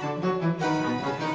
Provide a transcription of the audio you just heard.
Música